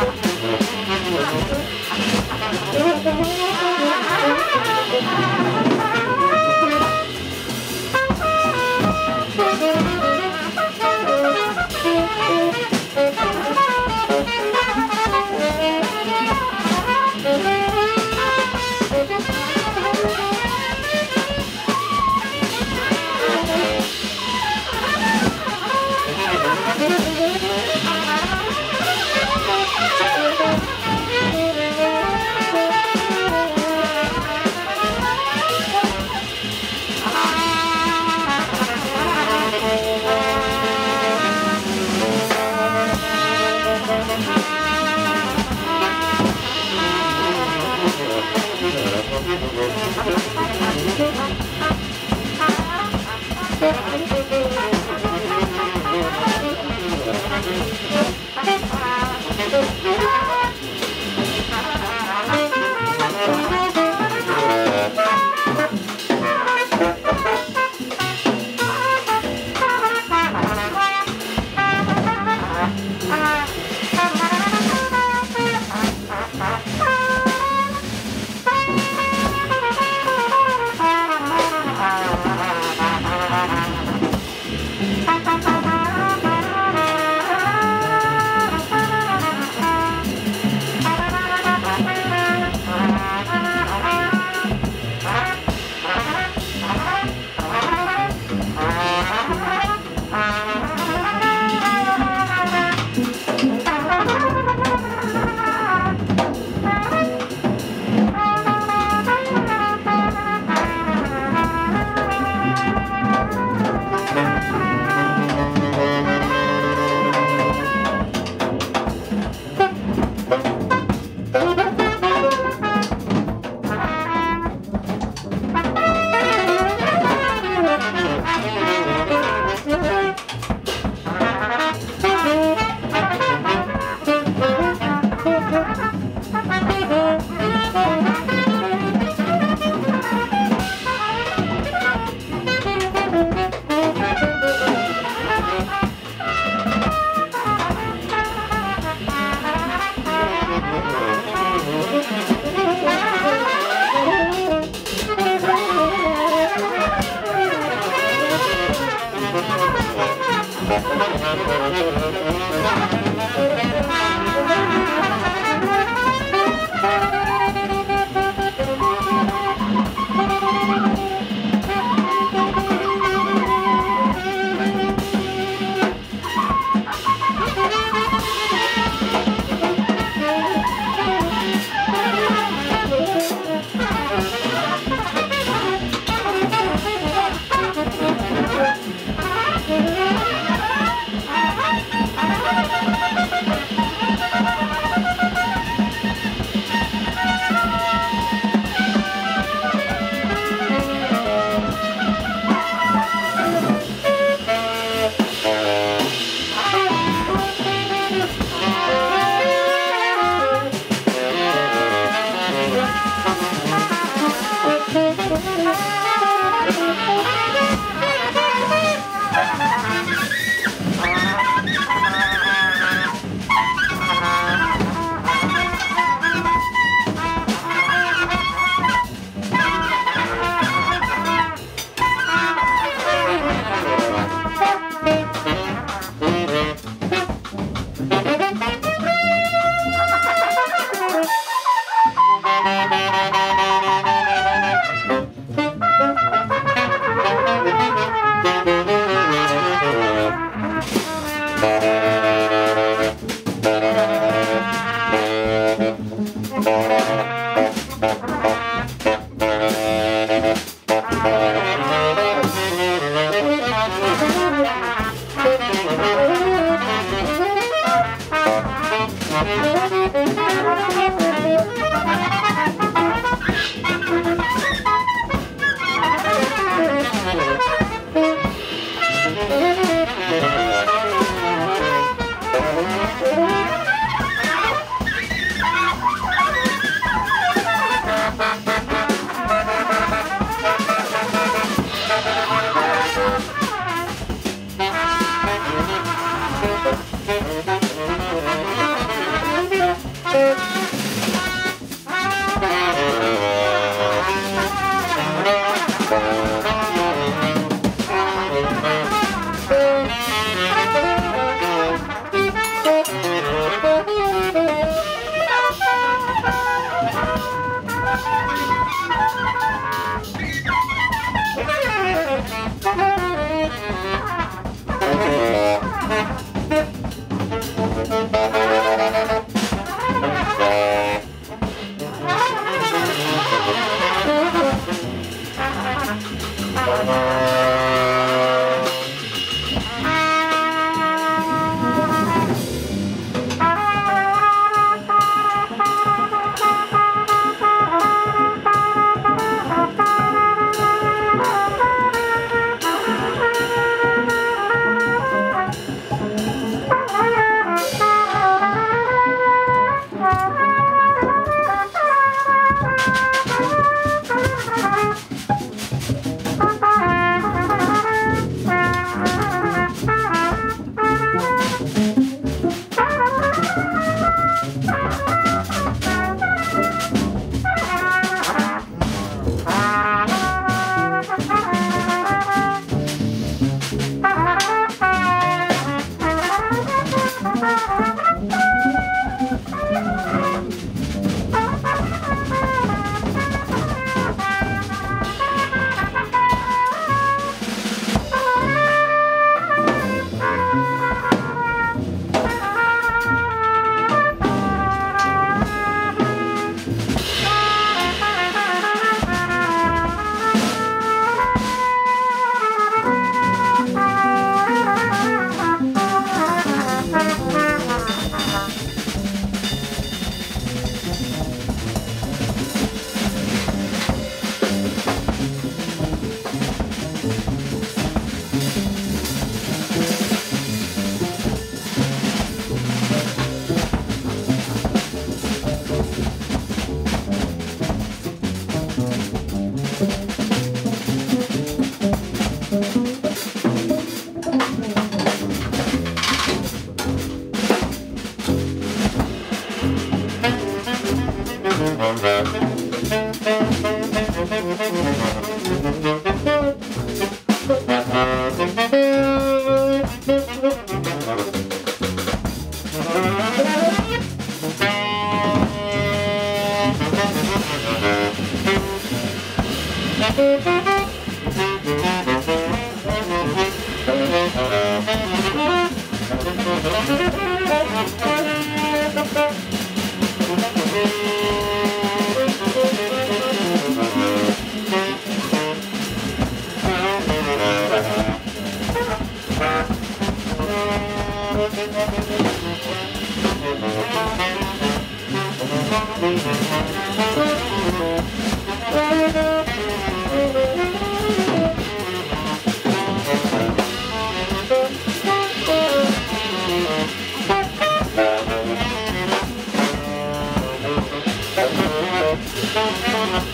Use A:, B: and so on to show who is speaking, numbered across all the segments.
A: Thank you.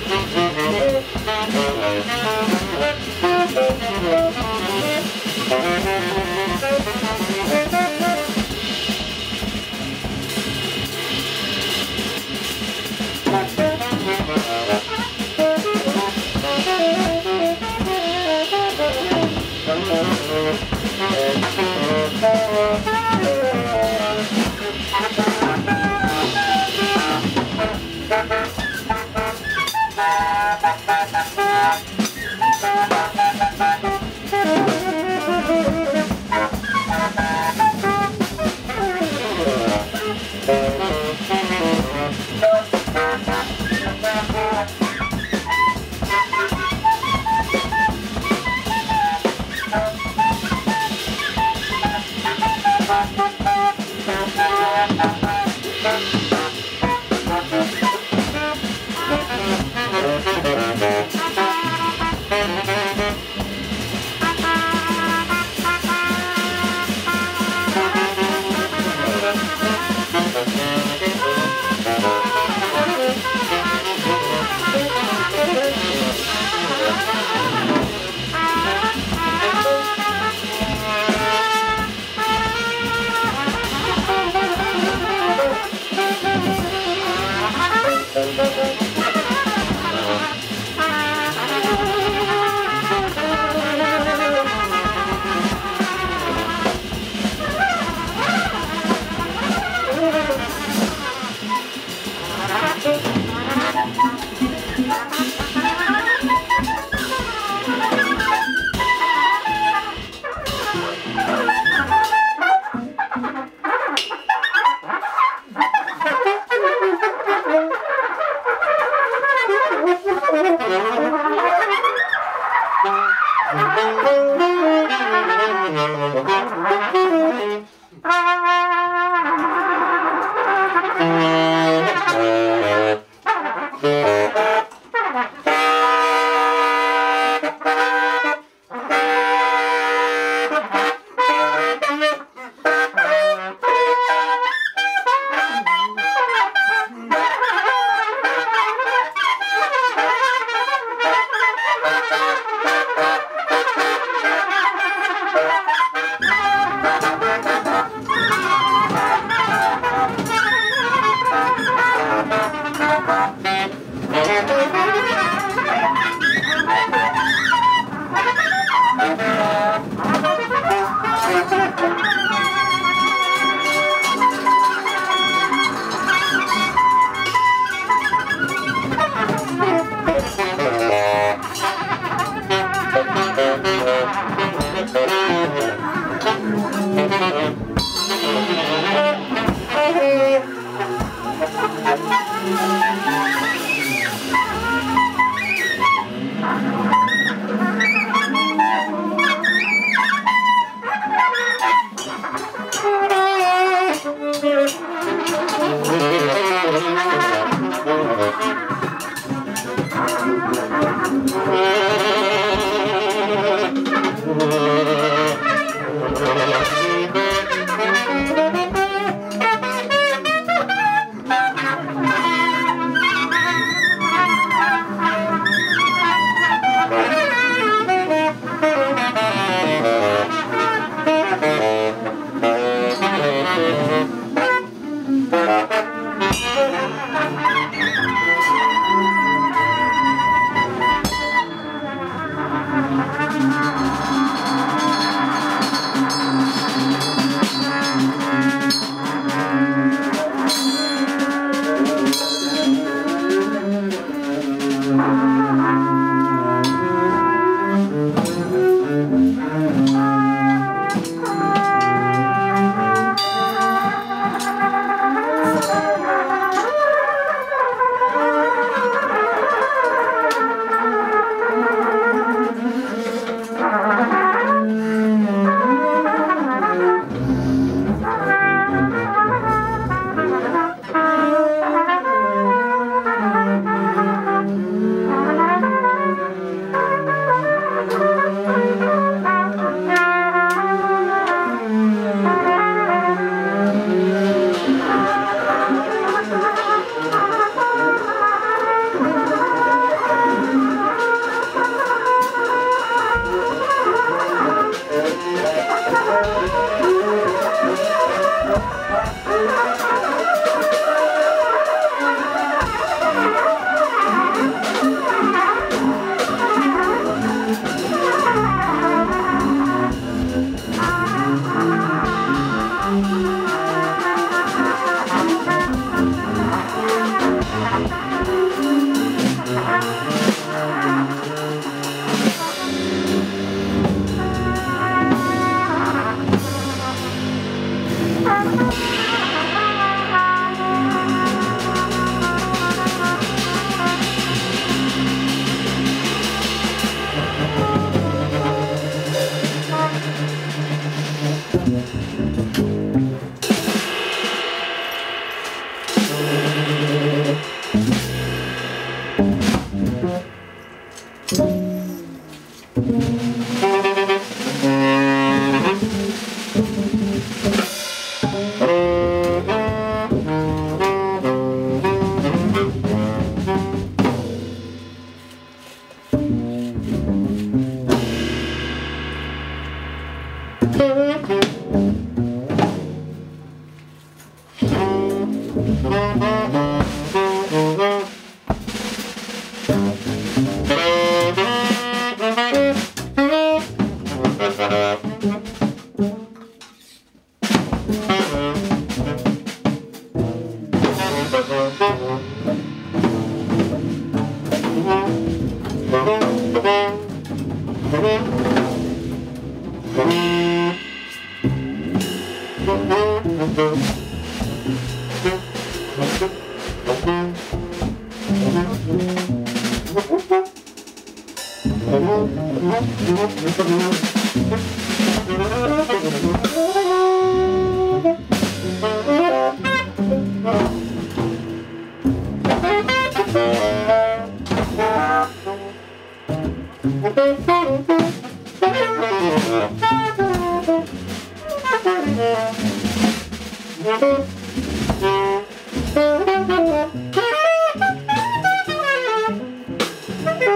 A: Thank you.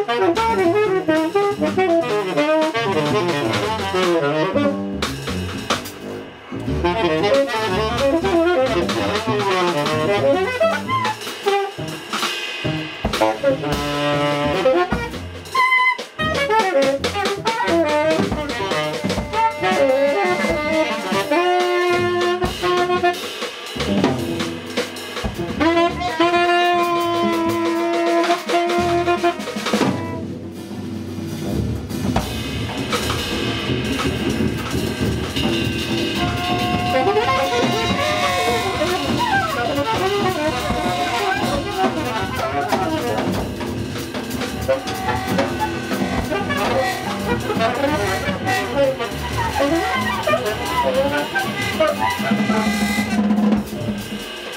A: Thank you.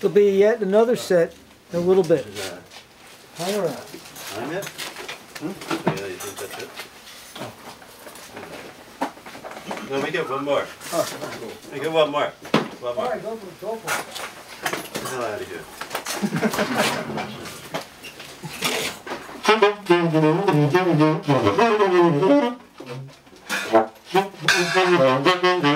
B: There'll be yet another set in a little bit.
A: Is that
B: Hang around.
A: time yet? Hmm? Yeah, you think that's it? No, we get one more. We get one more. One more.
B: right, go for it, go for it.
A: Get the hell out of here.